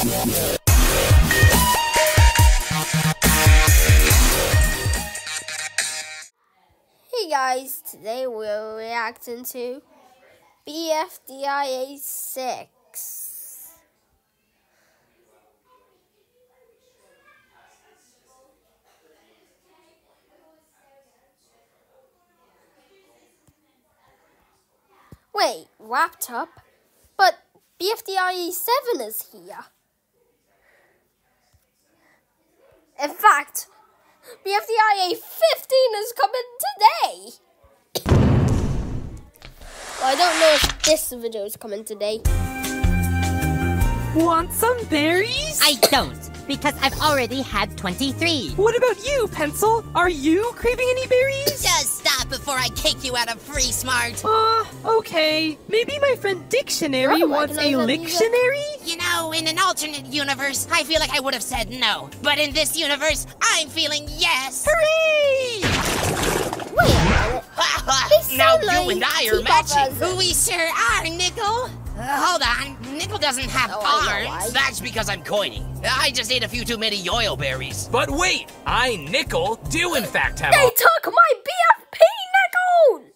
Hey guys, today we're reacting to BFDIA 6. Wait, wrapped up? But BFDIA 7 is here. In fact, BFDIA 15 is coming today. well, I don't know if this video is coming today. Want some berries? I don't, because I've already had 23. What about you, Pencil? Are you craving any berries? Just stop before I kick you out of Free Smart. Uh, okay. Maybe my friend Dictionary Oh, wants a recognize lictionary? You know, in an alternate universe, I feel like I would have said no. But in this universe, I'm feeling yes. Hooray! Wait a now sound you and I are matching. brothers. We sure are, Nickel. Uh, hold on. Nickel doesn't have Oh, I know arms. That's because I'm coiny. I just ate a few too many yoyleberries. But wait, I, Nickel, do in fact have They arms. took my BFP nickel!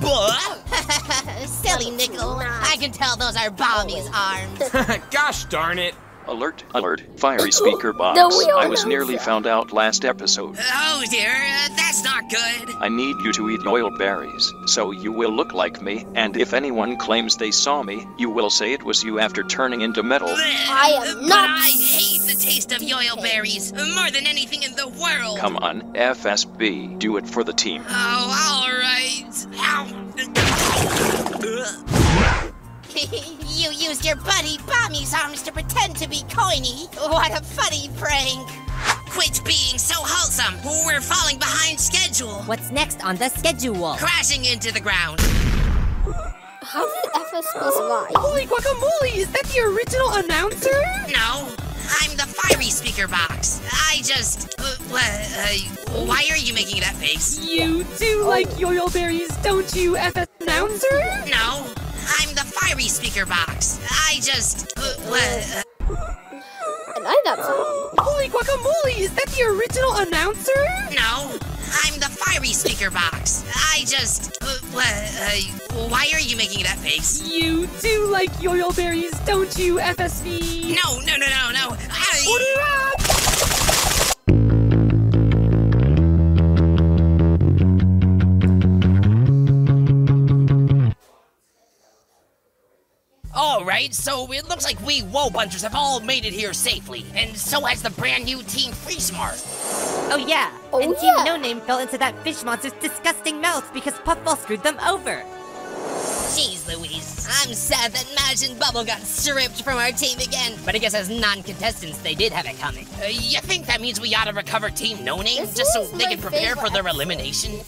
Blah. Silly Nickel. I can tell those are Bomby's arms. Gosh darn it. Alert, alert, fiery speaker box. No, I was nearly that. found out last episode. Oh dear, uh, that's not good. I need you to eat yoyleberries, so you will look like me, and if anyone claims they saw me, you will say it was you after turning into metal. I am but not I hate the taste of yoyleberries more than anything in the world. Come on, FSB, do it for the team. Oh, all right. Ow. you used your buddy Bomby's arms to pretend to be Coiny. What a funny prank. Quit being so wholesome. We're falling behind schedule. What's next on the schedule? Crashing into the ground. How did FSB survive? Holy guacamole, is that the original announcer? No, I'm the fiery speaker box. I just. Uh, uh, why are you making that face? You do like yoyleberries, don't you, FS announcer? No, I'm the fiery speaker box. I just. Uh, wha- I like that sound. Holy guacamole, is that the original announcer? no, I'm the fiery speaker box. I just. Uh, uh, why are you making that face? You do like yoyleberries, don't you, FSB? No, no, no, no, no. I, All right, so it looks like we Woe Bunchers have all made it here safely, and so has the brand new Team Free Smart. Oh yeah, Oh, and yeah. Team No Name fell into that fish monster's disgusting mouth because Puffball screwed them over. Jeez Louise, I'm sad that Madge and Bubble got stripped from our team again. But I guess as non-contestants, they did have it coming. Uh, you think that means we ought to recover Team No Name This just so they can prepare for favorite their elimination?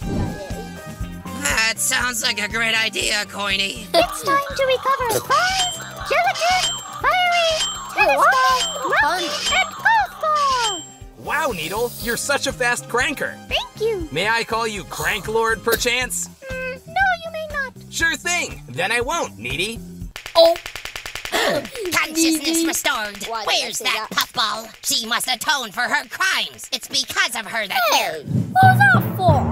BFDIA. That sounds like a great idea, Coiny. It's time to recover prize, gelatin, fiery, tennis ball, monkey, and golf ball. Wow, Needle, you're such a fast cranker. Thank you. May I call you Crank Lord, perchance? Mm, no, you may not. Sure thing. Then I won't, Needy. Oh, Consciousness restored. Why Where's that, that? puffball? She must atone for her crimes. It's because of her that hey, what was that for,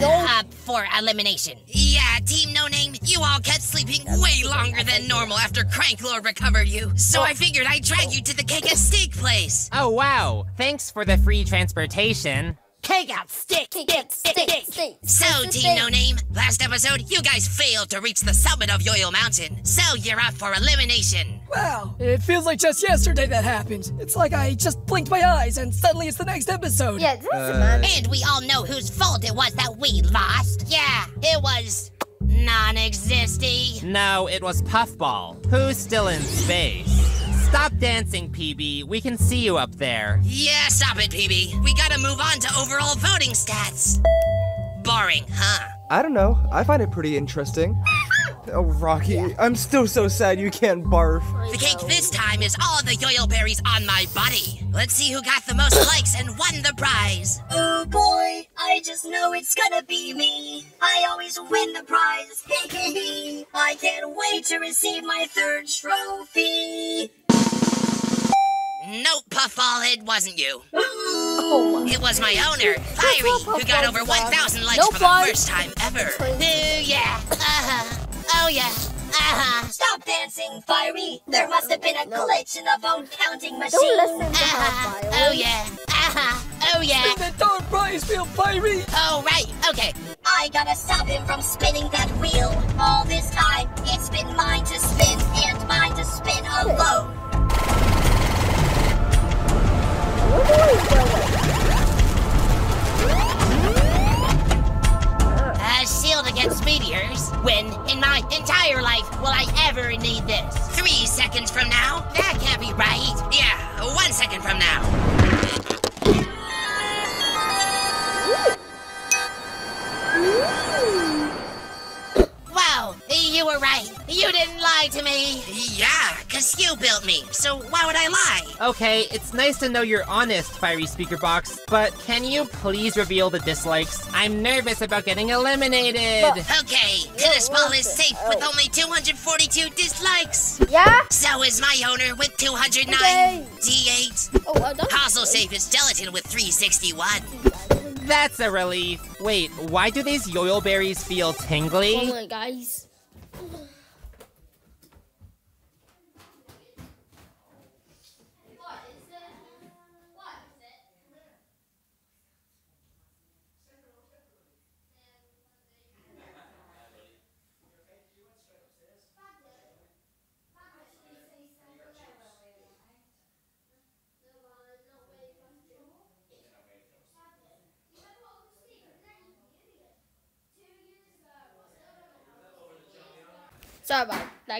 Needle? up for elimination. Yeah, Team No Name, you all kept sleeping way longer than normal after Cranklord recovered you. So oh. I figured I'd drag you to the cake and steak place. Oh wow, thanks for the free transportation. Cake out, stick, Kick stick, stick, stick, stick. stick. So, Stick, Team. No Name, last episode, you guys failed to reach the summit of Yoyle Mountain. So you're up for elimination. Wow, it feels like just yesterday that happened. It's like I just blinked my eyes and suddenly it's the next episode. Yeah, this is. Uh, and we all know whose fault it was that we lost. Yeah, it was non-existing. No, it was Puffball. Who's still in space? Stop dancing, PB. We can see you up there. Yeah, stop it, PB. We gotta move on to overall voting stats. Boring, huh? I don't know. I find it pretty interesting. Oh, Rocky, I'm still so sad you can't barf. The cake this time is all the yoyleberries on my body. Let's see who got the most likes and won the prize. Oh boy, I just know it's gonna be me. I always win the prize. I can't wait to receive my third trophy. Nope, Puffball, it wasn't you. Oh. It was my owner, Fiery, who got over 1,000 likes No for the first time ever. Oh yeah. Uh-huh. Oh yeah. Uh-huh. Stop dancing, Fiery. There must have been a glitch in the vote counting machine. Don't listen to uh-huh. her, Oh yeah. Uh-huh. Oh yeah. Spin that darn prize wheel, Fiery! Oh right. Okay. I gotta stop him from spinning that wheel. All this time, it's been mine to spin and mine to spin alone. What are you doing? Against meteors. When in my entire life will I ever need this? Three seconds from now? That can't be right. Yeah, one second from now. You were right. You didn't lie to me. Yeah, because you built me, so why would I lie? Okay, it's nice to know you're honest, Fiery Speaker Box, but can you please reveal the dislikes? I'm nervous about getting eliminated. Okay, tennis ball is safe with only 242 dislikes. Yeah? So is my owner with 209. Okay. D8. Oh, well done. Also safe is gelatin with 361. That's a relief. Wait, why do these yoyleberries feel tingly? Oh my guys. Sorry about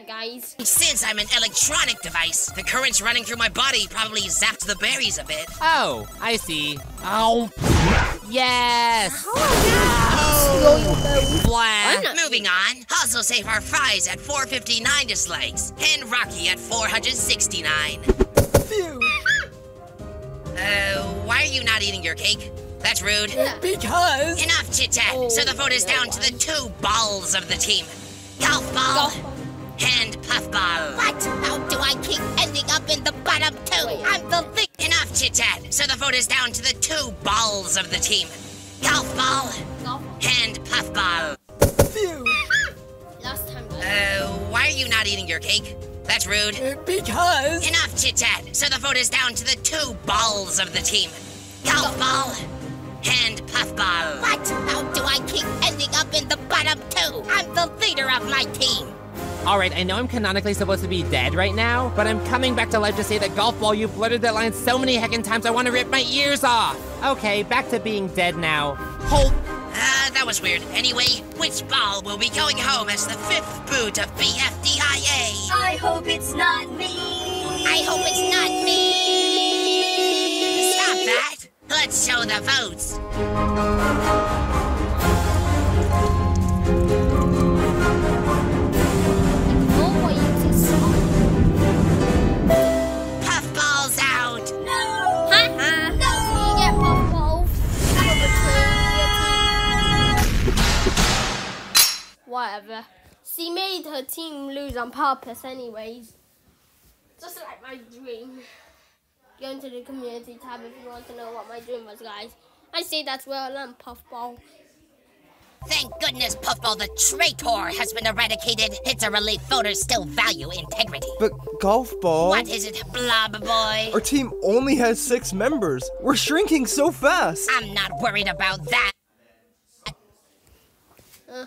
that, guys. Since I'm an electronic device, the currents running through my body probably zapped the berries a bit. Oh, I see. Oh. Yes! Blah. Moving on, also save our fries at 459 dislikes, and Rocky at 469. Phew. Uh, why are you not eating your cake? That's rude. Because. Enough chit chat. so the vote is down to the two balls of the team golf ball and puffball. What? How do I keep ending up in the bottom two? I'm the thing. Enough chit chat. So the vote is down to the two balls of the team golf ball and puffball. Phew. Last time. Uh, why are you not eating your cake? That's rude. Because. Enough chit chat. So the vote is down to the two balls of the team golf ball and puffball. What? How do I keep ending up in the bottom two? I'm the leader of my team. Alright, I know I'm canonically supposed to be dead right now, but I'm coming back to life to say that Golf Ball, you blurted that line so many heckin' times I want to rip my ears off! Okay, back to being dead now. Hold. Uh, that was weird. Anyway, which ball will be going home as the fifth boot of BFDIA? I hope it's not me. I hope it's not me. Stop that! Let's show the votes. She made her team lose on purpose, anyways. Just like my dream. Go into the community tab if you want to know what my dream was, guys. I say that's where I learned puffball. Thank goodness Puffball the traitor has been eradicated. It's a relief voters still value integrity. But golf ball. What is it, blob boy? Our team only has six members. We're shrinking so fast. I'm not worried about that. Uh.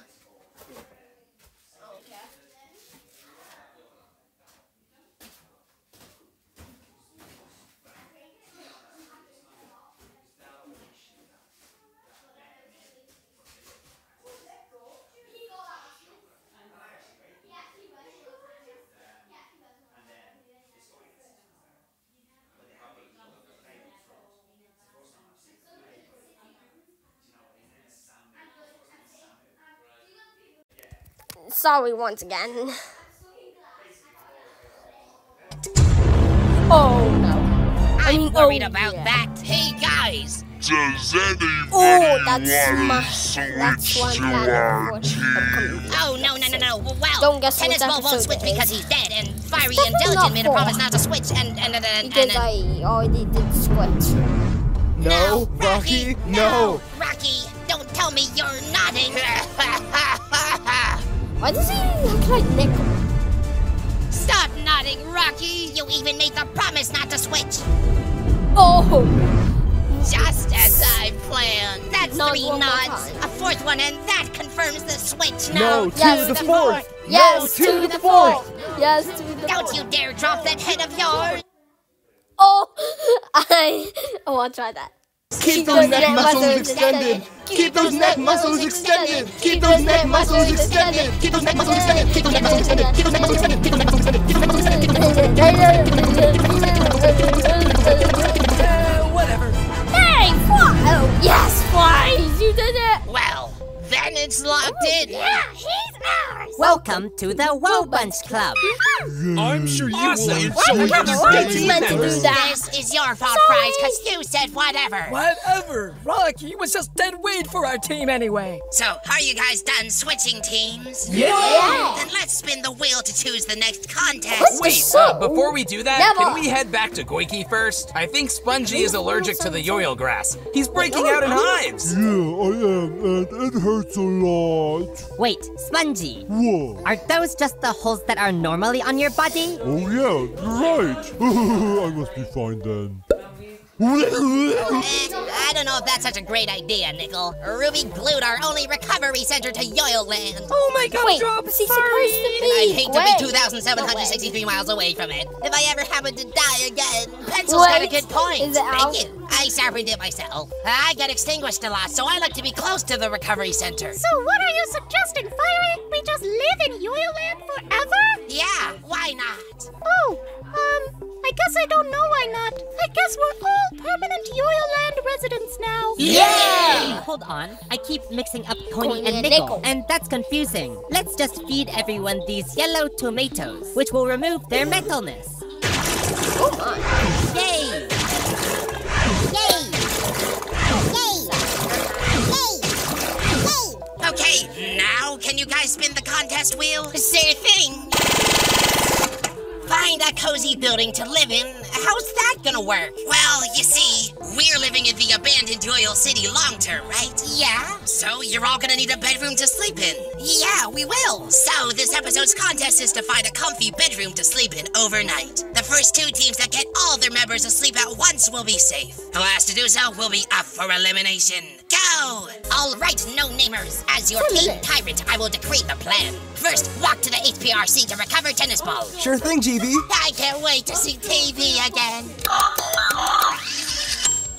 Sorry once again. Oh no. I I'm mean, oh, worried oh, about yeah. that. Hey guys, Does anybody Oh, that's want my. to That's switch one to our team? Oh, no, no, no, no. Well, Don't guess Tennis Ball won't switch it because he's dead, and Fiery Fiery and definitely Diligent made a promise not to switch, and and and and, Because and, I already did switch. No, Rocky, no. Rocky, don't tell me you're nodding. Why does he look like Nickel? Stop nodding, Rocky. You even made the promise not to switch. Oh! Just as I planned. That's Nod three nods. A fourth one, and that confirms the switch. No, No, to Yes, the to fourth. Yes, no, to the fourth. Yes, to the Don't fourth. you dare drop that head of yours. Oh! I, I want to try that. Keep those neck muscles extended. Keep those neck muscles extended. Keep those neck muscles extended. Keep those neck muscles extended. Keep those neck muscles extended. Keep those neck muscles extended. Keep those neck muscles extended. Keep those neck muscles extended. Uh, whatever. Hey, fly! Oh, yes, flies! You did it! Well, then it's locked in. Yeah, he's ours! Welcome to the Woe Bunch Club. I'm sure you will enjoy Why this would game. meant to do that? This is your fault, Fries, because you said whatever. Whatever. Rocky was just dead weight for our team anyway. So, are you guys done switching teams? Yeah! Then let's spin the wheel to choose the next contest. Wait, uh, before we do that, Never. can we head back to Goiky first? I think Spongy is allergic to the yoyle grass. He's breaking out in hives. Yeah, I am, and it hurts a lot. Wait, Spongy. Whoa. Are those just the holes that are normally on your body? Oh yeah, you're right. I must be fine then. I don't know if that's such a great idea, Nickel. Ruby glued our only recovery center to Yoyleland. Oh my god, Wait, Job, was he supposed to be? I'd hate to be 2,763 miles away from it. If I ever happen to die again, Pencil's got a Wait, good point. is it Thank out? you. I sharpened it myself. I get extinguished a lot, so I like to be close to the recovery center. So what are you suggesting, Fiery? We just live in Yoyleland forever? Yeah, why not? Oh, um, I guess I don't know why not. I guess we're all permanent Yoyleland residents now. Yay! Hold on. I keep mixing up Coiny, Coiny and and Nickel, Nickel. and that's confusing. Let's just feed everyone these yellow tomatoes, which will remove their metalness. Oh my. Yay! Yay! Yay! Yay! Okay, now can you guys spin the contest wheel? Sure thing. Find a cozy building to live in. How's that gonna work? Well, you see, we're living in the abandoned Yoyle City long term, right? Yeah. So you're all gonna need a bedroom to sleep in. Yeah, we will. So this episode's contest is to find a comfy bedroom to sleep in overnight. The first two teams that get all their members asleep at once will be safe. The last to do so will be up for elimination. Go! All right, no namers. As your team tyrant, I will decree the plan. First, walk to the HPRC to recover tennis balls. Sure thing, GB. I can't wait to see TV again.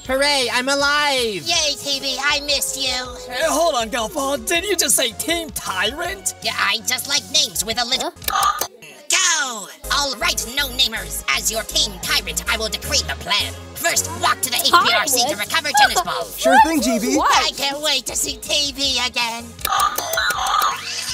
Hooray, I'm alive! Yay, TV, I missed you. Hey, hold on, Golfball. Did you just say Team Tyrant? Yeah, I just like names with a little. Go! All right, no namers. As your team tyrant, I will decree the plan. First, walk to the HPRC to recover tennis balls. Sure thing, GB. I can't wait to see TV again.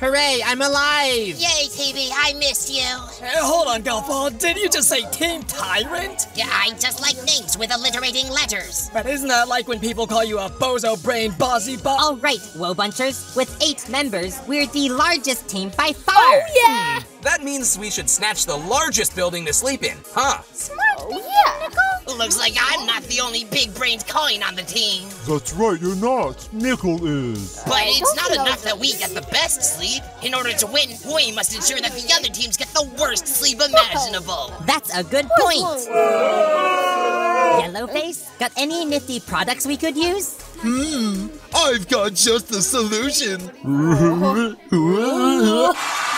Hooray, I'm alive! Yay, TV, I missed you. Hey, hold on, Golfball. Did you just say Team Tyrant? Yeah, I just like names with alliterating letters. But isn't that like when people call you a bozo brain bossy bo- All right, Woe Bunchers. With eight members, we're the largest team by far. Oh, hmm. yeah! That means we should snatch the largest building to sleep in, huh? Smart Oh, yeah. Nickel. Looks like I'm not the only big-brained coin on the team. That's right, you're not. Nickel is. But it's don't enough that that we get the best sleep. In order to win, we must ensure that the other teams get the worst sleep imaginable. That's a good point. Yellowface, got any nifty products we could use? Hmm, I've got just the solution.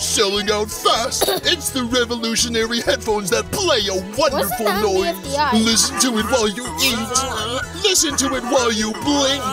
Selling out fast. It's the revolutionary headphones that play a wonderful noise. Listen to it while you eat. Listen to it while you blink.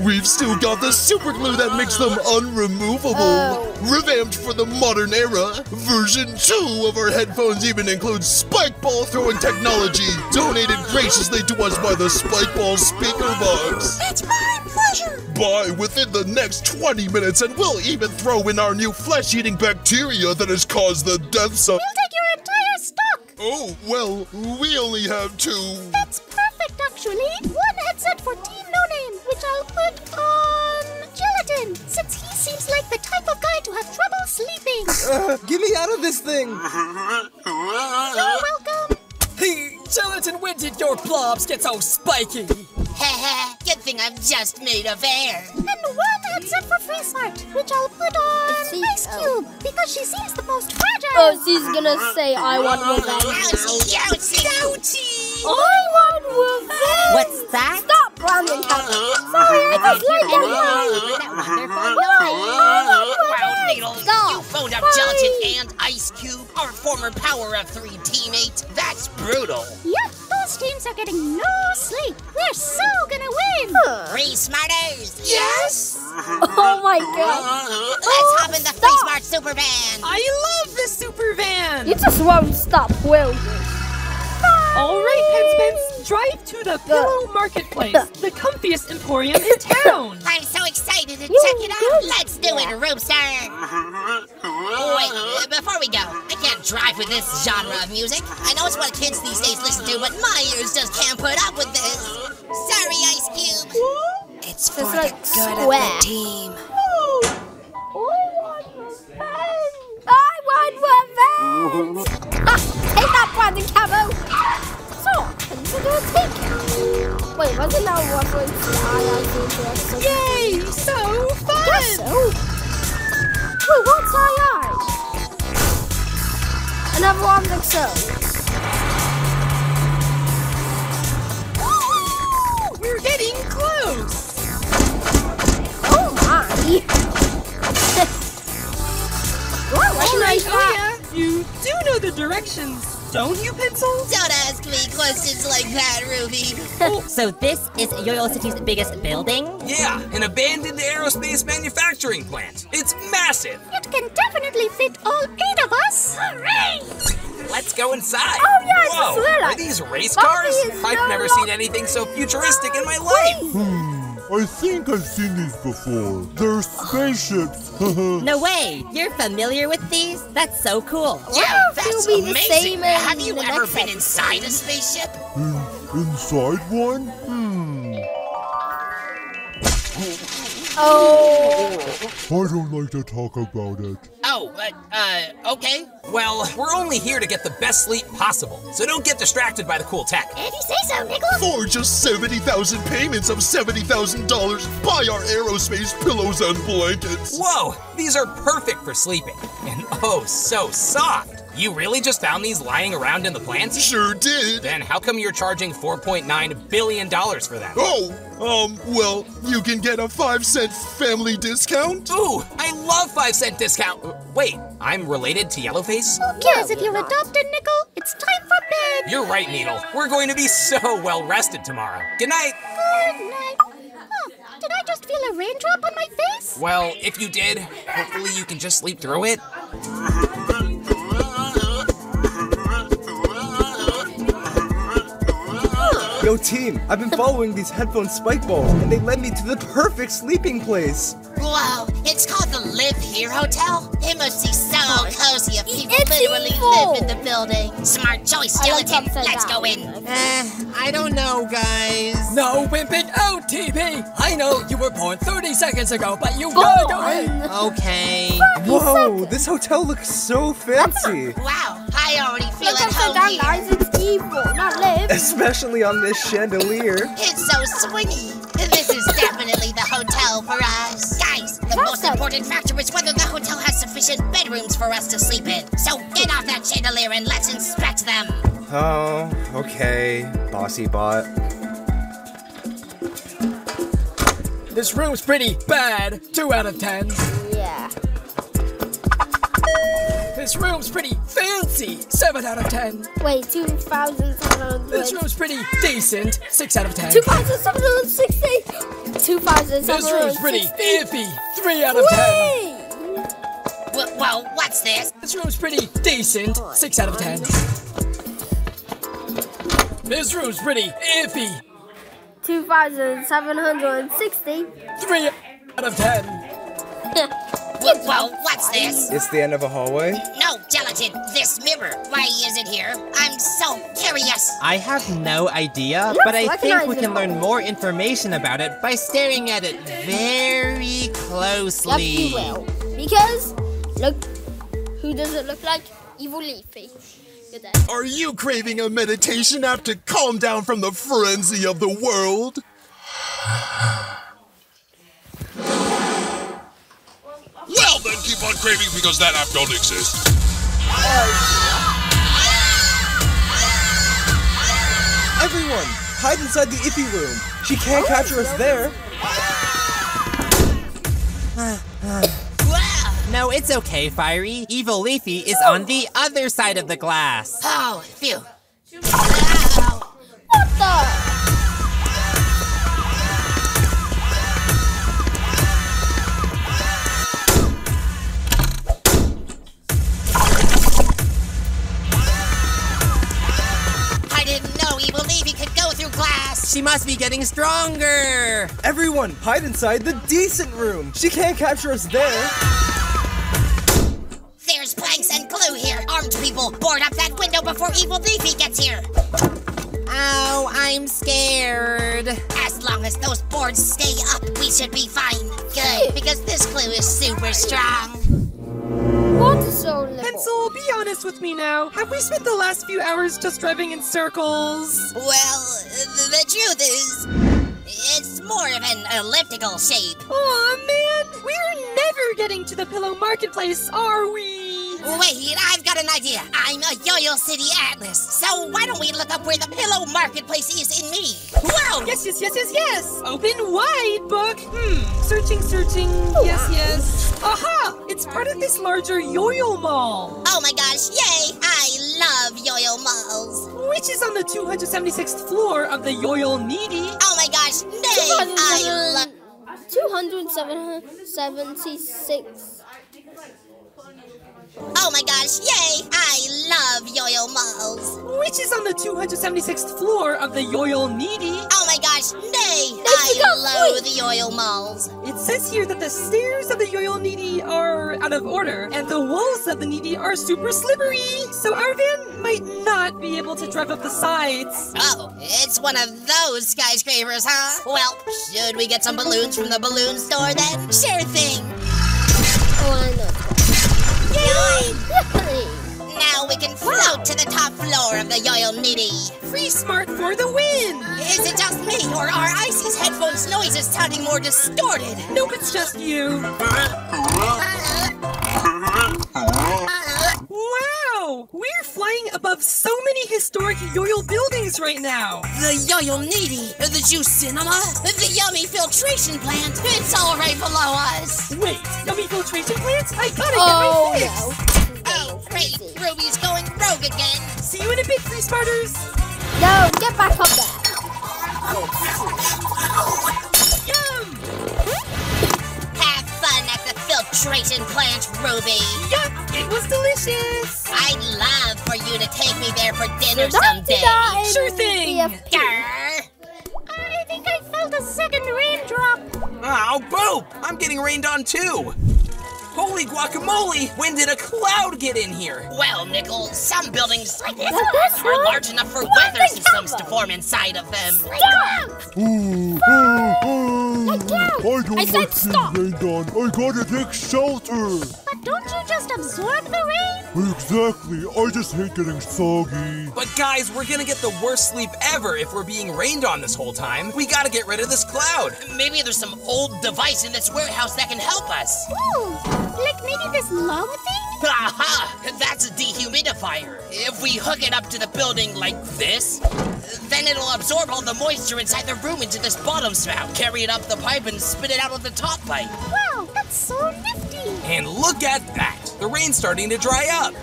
We've still got the super glue that makes them unremovable. Oh. Revamped for the modern era. Version 2 of our headphones even includes spike ball throwing technology, donated graciously to us by the Spike Ball speaker box. It's my pleasure. Buy within the next 20 minutes and we'll even throw in our new flesh-eating bacteria that has caused the deaths of- We'll take your entire stock. Oh, well, we only have two. That's perfect, actually. One headset for Team No Name, which I'll put on gelatin. since he seems like the type of guy to have trouble sleeping. Uh, get me out of this thing! You're welcome. Hey, gelatin, when did your blobs get so spiky? Haha, good thing I'm just made of air. And one heads up for face art, which I'll put on See- Ice Cube, because she seems the most fragile. Oh, she's gonna say I want revenge. Ouchie, ouchie, ouchie! I want revenge. What's that? Stop, Brandon Cabot. Uh-huh. Sorry, I just like that Wow, uh-huh. Needle, Stop. you phoned up Gelatin and Ice Cube, our former Power of Three teammate. That's brutal. Yep, those teams are getting no sleep. We're so gonna win. Free Smarters! Yes! Oh my god. Let's hop in the oh, Free Smart Super Van! I love the super van! You just won't stop, will you? All right, Penspence, drive to the Pillow Marketplace, the comfiest emporium in town. I'm so excited to check it out! Let's do it, Roomster! Wait, before we go, I can't drive with this genre of music. I know it's what kids these days listen to, but my ears just can't put up with this. Sorry, Ice Cube. It's for It's the good square. of the team. I want revenge! Ah, take that, Brandon Cabo! So, consider a take. Wait, wasn't that reference to IIT Yay! So fun! Guess so. Wait, what's II? Another one like so. We're getting close. Oh my! what All a nice oh yeah, you do know the directions, don't you, Pencil? Don't ask me questions like that, Ruby. Oh, so this is Yoyle City's biggest building? Yeah, an abandoned aerospace manufacturing plant. It's massive. It can definitely fit all eight of us. Hooray! Let's go inside. Oh, yeah, it's a Whoa, are these race cars? I've no never seen anything so futuristic in my life. Hmm, I think I've seen these before. They're spaceships. No way! You're familiar with these? That's so cool. Wow, Yeah, that's it'll be the amazing. same Have you ever been episode. inside a spaceship? In, inside one? Hmm. Oh, I don't like to talk about it. Oh, uh, uh, okay. Well, we're only here to get the best sleep possible, so don't get distracted by the cool tech. If you say so, Nicholas. For just 70,000 payments of $70,000, buy our aerospace pillows and blankets. Whoa, these are perfect for sleeping. And oh, so soft. You really just found these lying around in the plants? Sure did. Then how come you're charging $4.9 billion for them? Oh, um, well, you can get a 5 cent family discount. Ooh, I love 5 cent discount. Wait, I'm related to Yellowface? Who cares if you're adopted, Nickel? It's time for bed. You're right, Needle. We're going to be so well rested tomorrow. Good night. Good night. Oh, did I just feel a raindrop on my face? Well, if you did, hopefully you can just sleep through it. Yo, team, I've been following these headphone spike balls, and they led me to the perfect sleeping place. Wow, it's called the Live Here Hotel. It must be so cozy if people It's literally evil. live in the building. Smart choice, I like Let's down. go in. Eh, I don't know, guys. No, wimp it out, TP. I know you were born 30 seconds ago, but you gotta go. Okay. Whoa, this hotel looks so fancy. Wow, I already feel look at upside home down, here. guys. It's evil, not live. Especially on this chandelier. It's so swingy. This is definitely the hotel for us. Guys, the most so. important factor is whether the hotel has sufficient bedrooms for us to sleep in. So get off that chandelier and let's inspect them. Oh, okay, bossy bot. This room's pretty bad. 2 out of 10. Yeah. This room's pretty fancy. 7 out of 10. Wait, 2,700. This room's pretty decent. 6 out of 10. 2,760. This room's pretty iffy. 3 out of 10. Wait. W- well, what's this? This room's pretty decent. 6 out of 10. This room's pretty iffy. 2,760. 3 out of 10. W- well, what's this? It's the end of a hallway. No, Gelatin, this mirror, why is it here? I'm so curious. I have no idea, Looks but I think we can learn more information about it by staring at it very Yep, closely. you will. Because, look, who does it look like? Evil Leafy. You're. Are you craving a meditation app to calm down from the frenzy of the world? Well, then keep on craving because that app don't exist. Everyone, hide inside the Iffy room. She can't capture us there. No, it's okay, Fiery. Evil Leafy is on the other side of the glass. Oh, phew. What the? She must be getting stronger. Everyone, hide inside the decent room. She can't capture us there. There's planks and glue here. Armed people, board up that window before Evil Leafy gets here. Oh, I'm scared. As long as those boards stay up, we should be fine. Good, because this glue is super strong. What so little? Pencil, be honest with me now. Have we spent the last few hours just driving in circles? Well, the truth is, it's more of an elliptical shape. Aw, man! We're never getting to the Pillow Marketplace, are we? Wait, I've got an idea. I'm a Yoyle City Atlas, so why don't we look up where the Pillow Marketplace is in me? Whoa! Yes, yes, yes, yes, yes! Open wide, book! Hmm, searching, searching. Yes, yes. Aha! It's part of this larger Yo-Yo Mall. Oh my gosh, yay! I love Yo-Yo malls. Which is on the 276th floor of the Yoyle Needy. Oh my gosh, nay! I love... 276. Oh my gosh, yay! I love Yo-Yo malls. Which is on the 276th floor of the Yoyle Needy. Oh my gosh, nay! forgot- I love the Yo-Yo malls. It says here that the stairs of the Yoyle Needy are out of order, and the walls of the Needy are super slippery, so our van might not be able to drive up the sides. Oh, it's one of those skyscrapers, huh? Well, should we get some balloons from the balloon store then? Sure thing. I know. Yay! Now we can float to the top floor of the Yoyle Needy. Free smart for the win! Is it just me, or are Icy's headphones noises sounding more distorted? Nope, it's just you. Uh-huh. Wow! We're flying above so many historic Yo-Yo buildings right now. The Yoyle Needy, the Juice Cinema, the Yummy Filtration Plant, it's all right below us. Wait, yummy filtration Plant? I gotta Oh, get my oh, fix. Oh, great, Ruby's going rogue again. See you in a bit, free smarters. No, get back up there. Yum! Have fun at the filtration plant, Ruby. Yup, it was delicious. I'd love for you to take me there for dinner someday. Sure thing. I think I felt a second raindrop. Oh, boop! I'm getting rained on too! Holy guacamole! When did a cloud get in here? Well, Nickel, some buildings like this this are one? large enough for weather systems to form inside of them. Stop! Ooh, ooh, ooh. Like mm. cloud. I don't I said like stop. being rained on. I gotta take shelter. But don't you just absorb the rain? Exactly. I just hate getting soggy. But guys, we're gonna get the worst sleep ever if we're being rained on this whole time. We gotta get rid of this cloud. Maybe there's some old device in this warehouse that can help us. Ooh, like maybe this lung thing? Aha! That's a dehumidifier. If we hook it up to the building like this, then it'll absorb all the moisture inside the room into this bottom spout, carry it up the pipe, and spit it out of the top pipe. Wow, that's so nifty. And look at that! The rain's starting to dry up.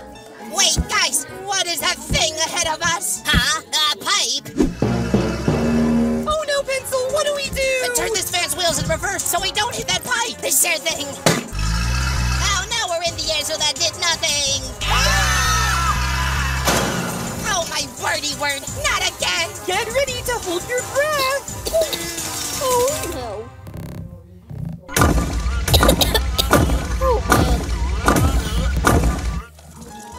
Wait, guys, what is that thing ahead of us? Huh? A pipe? Oh no, Pencil, what do we do? Turn this van's wheels in reverse so we don't hit that pipe. This Sure thing. Now we're in the air, so that did nothing. Oh, my wordy word, not again. Get ready to hold your breath. Oh no. oh man.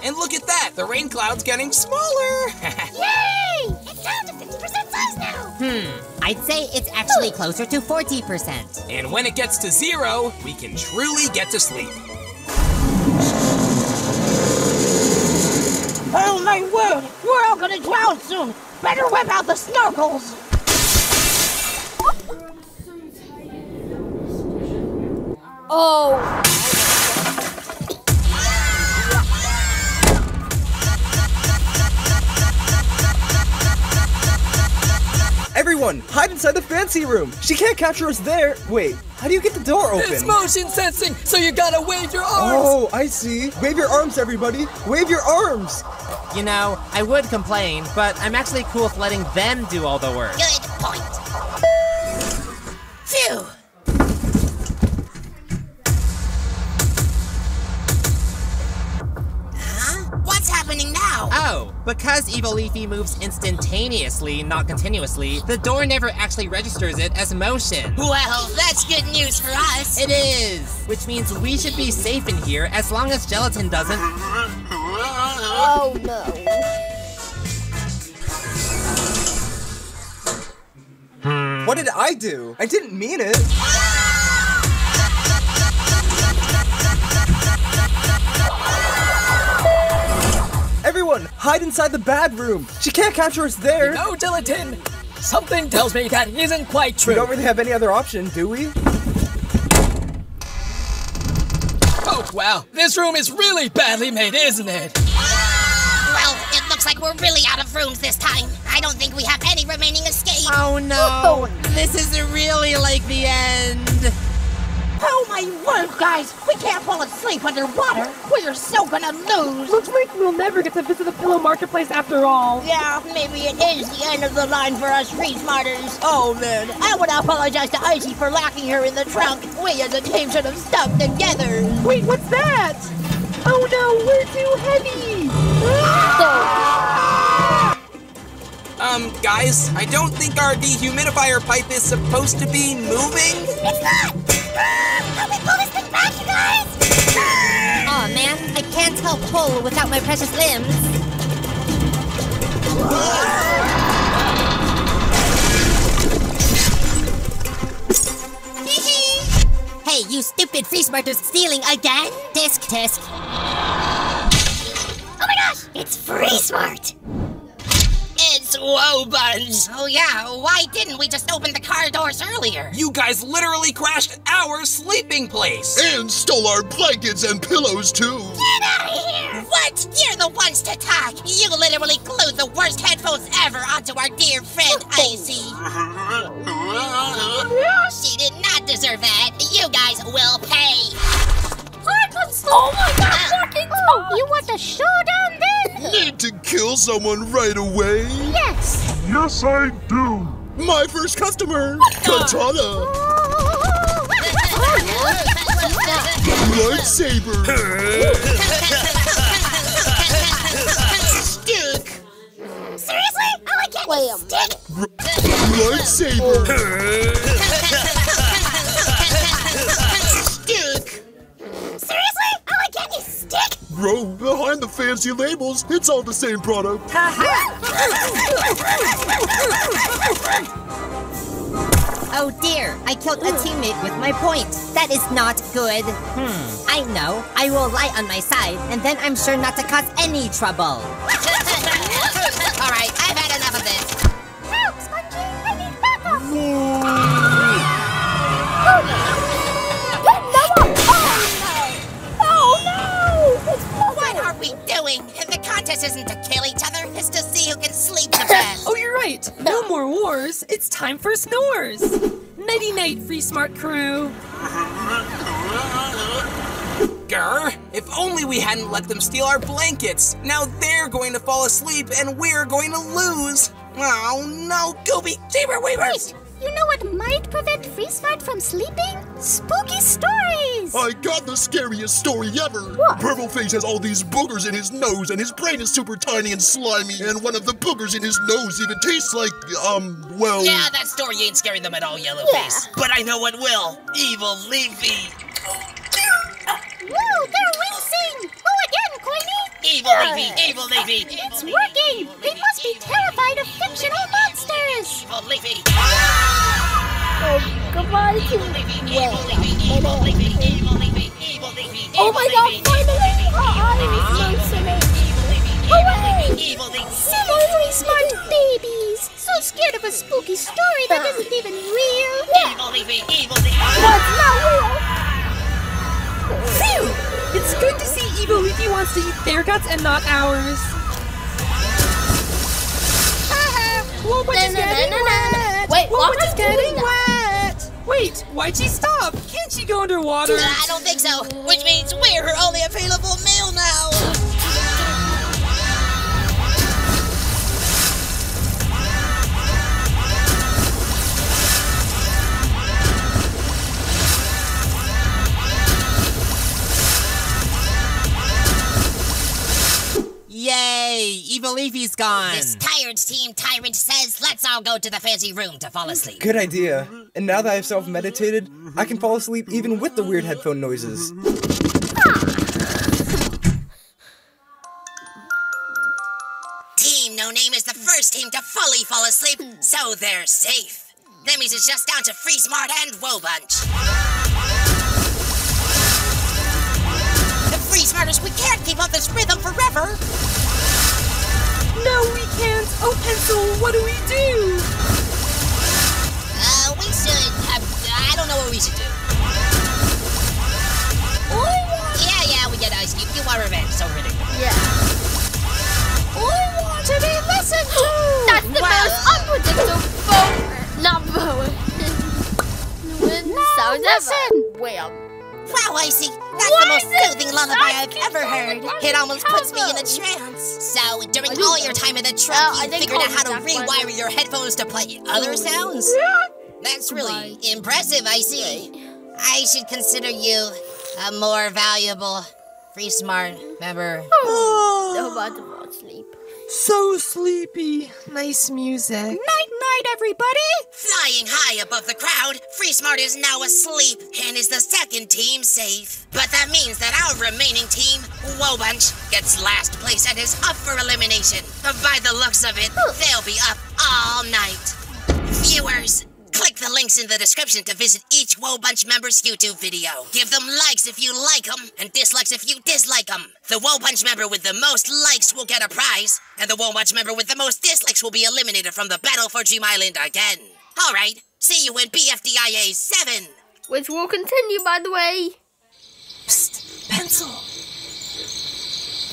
And like that, the rain cloud's getting smaller. Yay! It's down to 50% size now! Hmm, I'd say it's actually closer to 40%. and when it gets to zero, we can truly get to sleep. Oh my word! We're all gonna drown soon! Better whip out the snorkels! Oh. Everyone, hide inside the fancy room. She can't capture us there. Wait, how do you get the door open? It's motion sensing, so you gotta wave your arms. Oh, I see. Wave your arms, everybody. Wave your arms. You know, I would complain, but I'm actually cool with letting them do all the work. Good point. Phew. Because Evil Leafy moves instantaneously, not continuously, the door never actually registers it as motion. Well, that's good news for us. It is! Which means we should be safe in here as long as Gelatin doesn't. Oh no. Hmm. What did I do? I didn't mean it. Everyone, hide inside the bad room. She can't capture us there. No, Dilatin. Something tells me that isn't quite true! We don't really have any other option, do we? Oh wow, this room is really badly made, isn't it? Well, it looks like we're really out of rooms this time. I don't think we have any remaining escape. Oh no! Oh. This is really like the end. Oh my word, guys! We can't fall asleep underwater! We're so gonna lose! Looks like we'll never get to visit the Pillow Marketplace after all. Yeah, maybe it is the end of the line for us free smarters. Oh man, I to apologize to Icy for locking her in the trunk. We as a team should have stuck together. Wait, what's that? Oh no, we're too heavy! Um, guys, I don't think our dehumidifier pipe is supposed to be moving. It's not! Help me pull this thing back, you guys! Aw oh, man, I can't help pull without my precious limbs. hey, you stupid free smarters stealing again? Disc, disc. Oh my gosh! It's free smart! It's Woe Buns. Oh yeah, why didn't we just open the car doors earlier? You guys literally crashed our sleeping place. And stole our blankets and pillows too. Get out of here! What? You're the ones to talk. You literally glued the worst headphones ever onto our dear friend oh. Icy. she did not deserve that. You guys will pay. Oh my god, uh, fucking oh, You want a showdown then? Need to kill someone right away? Yes! Yes, I do. My first customer, Katana. Lightsaber. Stick. Seriously? All I get Wait a stick? Lightsaber. Bro, behind the fancy labels, it's all the same product. Oh dear, I killed a teammate with my point. That is not good. Hmm, I know. I will lie on my side, and then I'm sure not to cause any trouble. The contest isn't to kill each other, it's to see who can sleep the best. Oh, you're right. No more wars. It's time for snores. Nighty night, free smart crew. Grr, if only we hadn't let them steal our blankets. Now they're going to fall asleep and we're going to lose. Oh no, Gooby, Saber Weavers! You know what might prevent Free Smart from sleeping? Spooky stories! I got the scariest story ever. What? Purpleface has all these boogers in his nose, and his brain is super tiny and slimy, and one of the boogers in his nose even tastes like, um, well. Yeah, that story ain't scaring them at all, Yellowface. But I know what will. Evil Leafy. Whoa, they're wincing! Who again, Coiny? Evil Leafy, Evil Leafy. It's working! They must be terrified of fictional monsters! Evil Leafy. Ah! Oh, goodbye to Oh my god, finally! Her eyes nice and Hooray! Silly smart babies! So scared of a spooky story that isn't even real! Evil Leafy, Evil Leafy. What's not real? Phew! It's good to see Evil Leafy wants to eat their guts and not ours. Whoa, but getting wet! Wait, Whoa, why but would she's you do getting wet! Wait, why'd she stop? Can't she go underwater? I don't think so, which means we're her only available meal now. Leafy's gone. This tired team tyrant says, let's all go to the fancy room to fall asleep. Good idea. And now that I've self-meditated, I can fall asleep even with the weird headphone noises. Team No Name is the first team to fully fall asleep, so they're safe. That means it's just down to Free Smart and Woe Bunch. The Free Smarters, we can't keep up this rhythm forever. No, we can't! Oh, Pencil, what do we do? Uh, we should. Uh, I don't know what we should do. Yeah, yeah, we get Ice Cube. You want revenge, so ridiculous. Yeah. I want to be listened to! That's the most unpredictable not vote. Sounds listen. Well. Wow, Icy, that's Why the most soothing lullaby I've ever heard. It almost puts me in a trance. So, during all your time in the truck, I you figured out how to that one. rewire your headphones to play other oh, sounds? That's really impressive, Icy. I should consider you a more valuable Free Smart member. Oh. No, about to fall asleep. So sleepy. Nice music. Night night, everybody! Flying high above the crowd, Free Smart is now asleep and is the second team safe. But that means that our remaining team, Woe Bunch, gets last place and is up for elimination. By the looks of it, they'll be up all night. Viewers, click the links in the description to visit each Woe Bunch member's YouTube video. Give them likes if you like them, and dislikes if you dislike them. The Woe Bunch member with the most likes will get a prize, and the Woe Bunch member with the most dislikes will be eliminated from the battle for Dream Island again. Alright, see you in BFDIA 7! Which will continue, by the way. Psst, Pencil.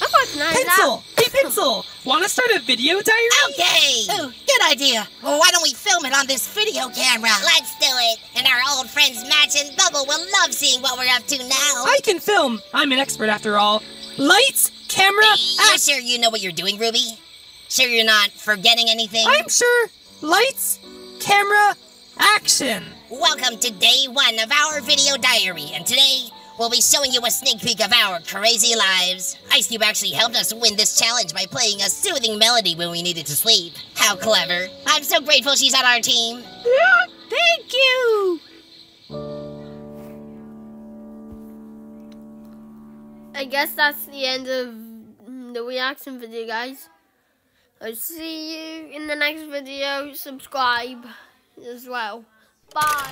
I thought tonight Pencil! Hey, Pencil! Wanna start a video diary? Okay! Ooh, good idea. Well, why don't we film it on this video camera? Let's do it. And our old friends Match and Bubble will love seeing what we're up to now. I can film. I'm an expert after all. Lights, camera, You're sure you know what you're doing, Ruby? Sure you're not forgetting anything? I'm sure. Lights, camera, action. Welcome to day one of our video diary, and today we'll be showing you a sneak peek of our crazy lives. Ice Cube actually helped us win this challenge by playing a soothing melody when we needed to sleep. How clever. I'm so grateful she's on our team. Thank you! I guess that's the end of the reaction video, guys. I'll see you in the next video. Subscribe as well. Bye.